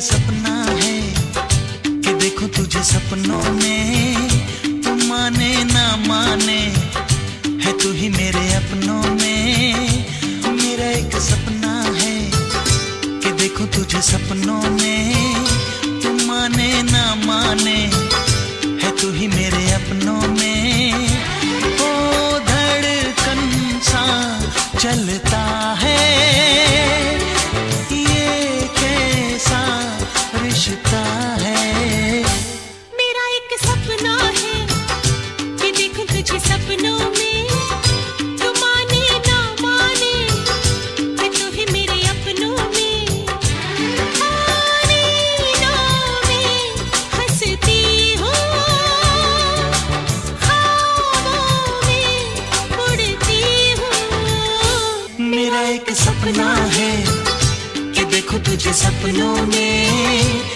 सपना है कि देखो तुझे सपनों में तू माने ना माने है तू ही मेरे अपनों में। मेरा एक सपना है कि देखो तुझे सपनों में तू माने ना माने है तू ही मेरे अपनों में। ओ धड़कन सा चलता रिश्ता है। मेरा एक सपना है कि देखूँ तुझे सपनों में। तू माने ना माने, मैं तू ही मेरे अपनों में। ना हंसती हूँ। में उड़ती हूँ। मेरा एक सपना है देखो तुझे सपनों में।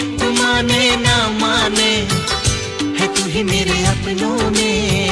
तू माने ना माने है तू ही मेरे अपनों में।